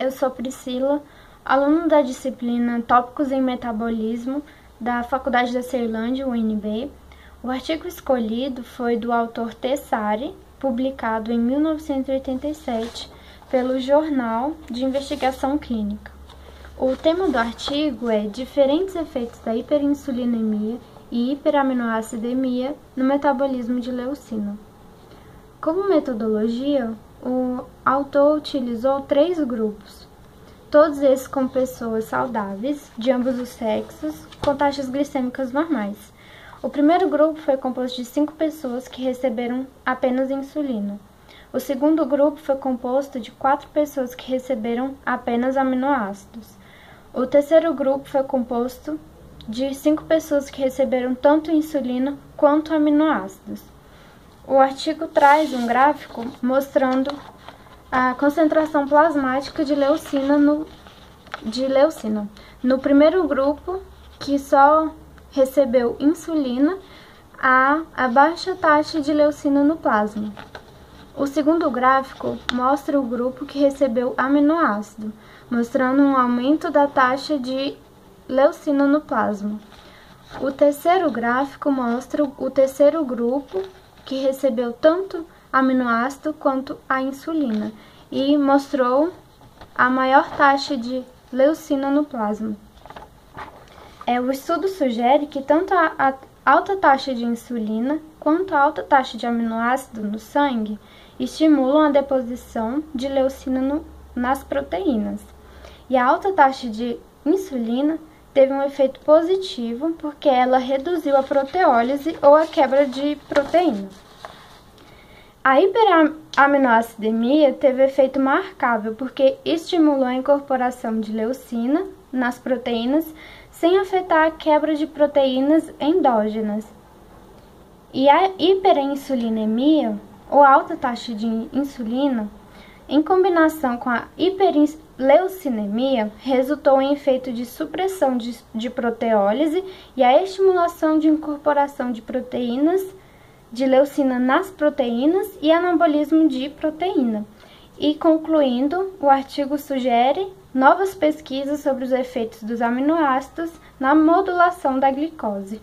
eu sou Priscila, aluna da disciplina Tópicos em Metabolismo da Faculdade da Ceilândia, UNB. O artigo escolhido foi do autor Tessari, publicado em 1987 pelo Jornal de Investigação Clínica. O tema do artigo é Diferentes efeitos da hiperinsulinemia e hiperaminoacidemia no metabolismo de leucina. Como metodologia, o autor utilizou três grupos, todos esses com pessoas saudáveis, de ambos os sexos, com taxas glicêmicas normais. O primeiro grupo foi composto de cinco pessoas que receberam apenas insulina. O segundo grupo foi composto de quatro pessoas que receberam apenas aminoácidos. O terceiro grupo foi composto de cinco pessoas que receberam tanto insulina quanto aminoácidos. O artigo traz um gráfico mostrando a concentração plasmática de leucina no, de leucina. No primeiro grupo, que só recebeu insulina, há a baixa taxa de leucina no plasma. O segundo gráfico mostra o grupo que recebeu aminoácido, mostrando um aumento da taxa de leucina no plasma. O terceiro gráfico mostra o terceiro grupo que recebeu tanto aminoácido quanto a insulina e mostrou a maior taxa de leucina no plasma. É, o estudo sugere que tanto a, a alta taxa de insulina quanto a alta taxa de aminoácido no sangue estimulam a deposição de leucina no, nas proteínas. E a alta taxa de insulina teve um efeito positivo porque ela reduziu a proteólise ou a quebra de proteínas. A hiperaminoacidemia teve efeito marcável porque estimulou a incorporação de leucina nas proteínas sem afetar a quebra de proteínas endógenas. E a hiperinsulinemia, ou alta taxa de insulina, em combinação com a hiperleucinemia, resultou em efeito de supressão de, de proteólise e a estimulação de incorporação de proteínas de leucina nas proteínas e anabolismo de proteína. E concluindo, o artigo sugere novas pesquisas sobre os efeitos dos aminoácidos na modulação da glicose.